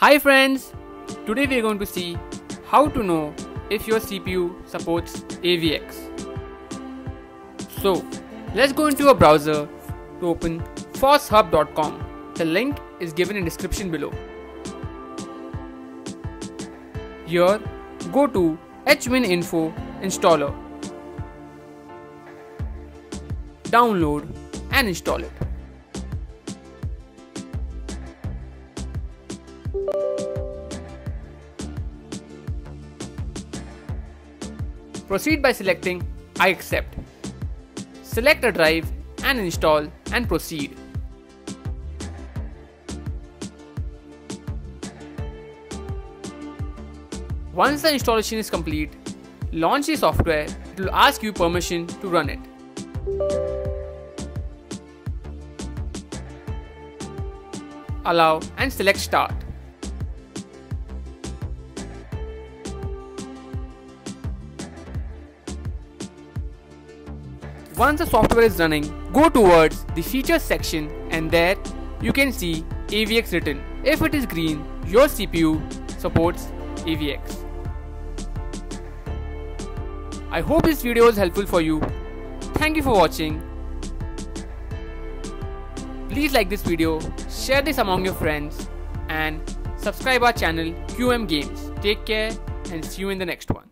Hi friends, today we are going to see how to know if your CPU supports AVX. So let's go into a browser to open fosshub.com. The link is given in description below. Here go to HWiNFO installer. Download and install it. Proceed by selecting I accept. Select a drive and install and proceed. Once the installation is complete, launch the software. It will ask you permission to run it. Allow and select start. Once the software is running, go towards the features section and there you can see AVX written. If it is green, your CPU supports AVX. I hope this video was helpful for you. Thank you for watching. Please like this video, share this among your friends and subscribe our channel QM Games. Take care and see you in the next one.